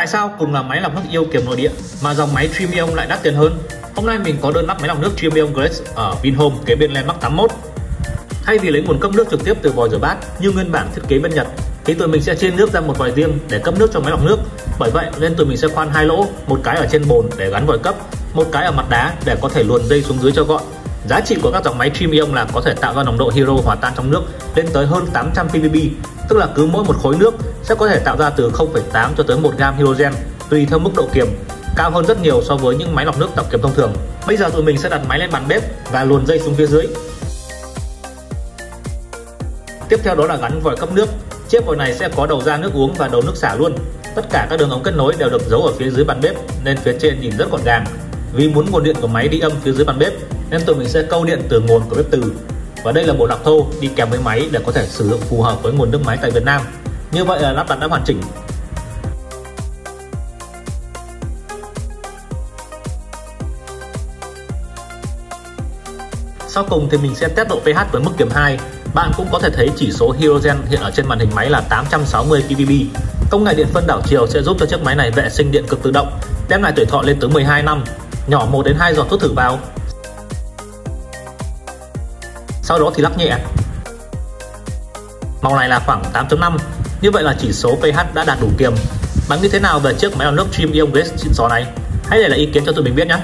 Tại sao cùng là máy lọc nước yêu kiềm nội địa mà dòng máy Trimium lại đắt tiền hơn? Hôm nay mình có đơn lắp máy lọc nước Trimium Grace ở Vinhome kế bên Landmark 81. Thay vì lấy nguồn cấp nước trực tiếp từ vòi rửa bát như nguyên bản thiết kế bên Nhật thì tụi mình sẽ chiên nước ra một vòi riêng để cấp nước cho máy lọc nước. Bởi vậy nên tụi mình sẽ khoan hai lỗ, một cái ở trên bồn để gắn vòi cấp, một cái ở mặt đá để có thể luồn dây xuống dưới cho gọn. Giá trị của các dòng máy Trimium là có thể tạo ra nồng độ hero hòa tan trong nước lên tới hơn 800 ppb, tức là cứ mỗi một khối nước sẽ có thể tạo ra từ 0,8 cho tới 1 gram hydrogen tùy theo mức độ kiềm, cao hơn rất nhiều so với những máy lọc nước tập kiềm thông thường. Bây giờ tụi mình sẽ đặt máy lên bàn bếp và luồn dây xuống phía dưới. Tiếp theo đó là gắn vòi cấp nước. Chiếc vòi này sẽ có đầu ra nước uống và đầu nước xả luôn. Tất cả các đường ống kết nối đều được giấu ở phía dưới bàn bếp nên phía trên nhìn rất gọn gàng. Vì muốn nguồn điện của máy đi âm phía dưới bàn bếp nên tụi mình sẽ câu điện từ nguồn của bếp từ. Và đây là bộ lọc thô đi kèm với máy để có thể sử dụng phù hợp với nguồn nước máy tại Việt Nam. Như vậy là lắp đặt đã hoàn chỉnh. Sau cùng thì mình sẽ test độ pH với mức kiềm 2. Bạn cũng có thể thấy chỉ số hydrogen hiện ở trên màn hình máy là 860 ppb. Công nghệ điện phân đảo chiều sẽ giúp cho chiếc máy này vệ sinh điện cực tự động, đem lại tuổi thọ lên tới 12 năm. Nhỏ 1 đến 2 giọt thuốc thử vào. Sau đó thì lắc nhẹ. Màu này là khoảng 8.5. Như vậy là chỉ số pH đã đạt đủ kiềm. Bạn nghĩ thế nào về chiếc máy lọc nước Trim Ion Grace xịn sò này? Hãy để lại ý kiến cho tụi mình biết nhé.